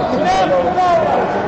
Não, não.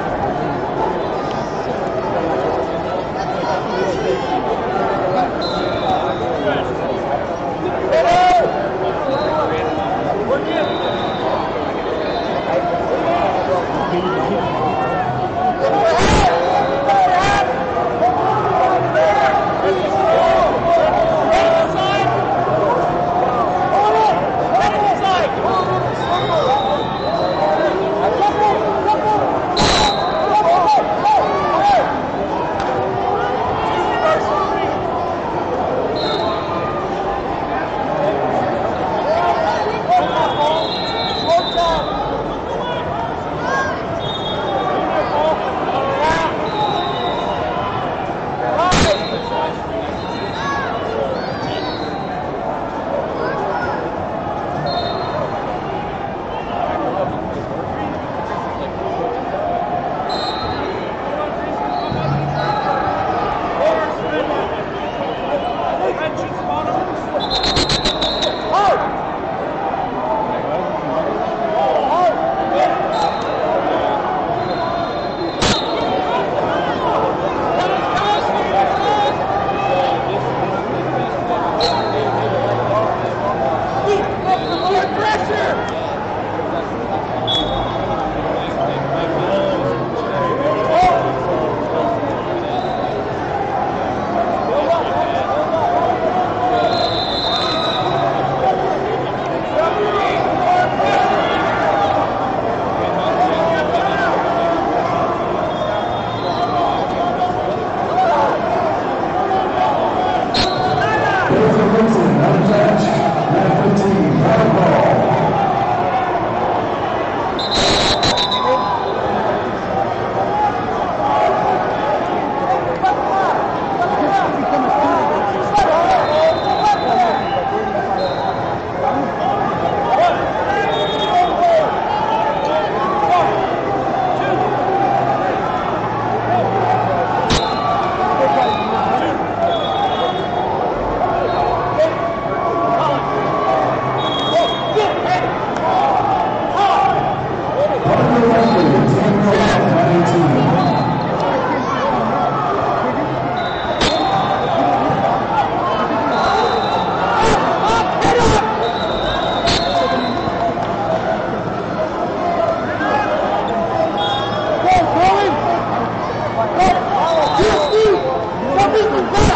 15, untouched, 15, Go!